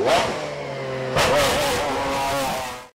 Walk.